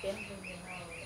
别闹了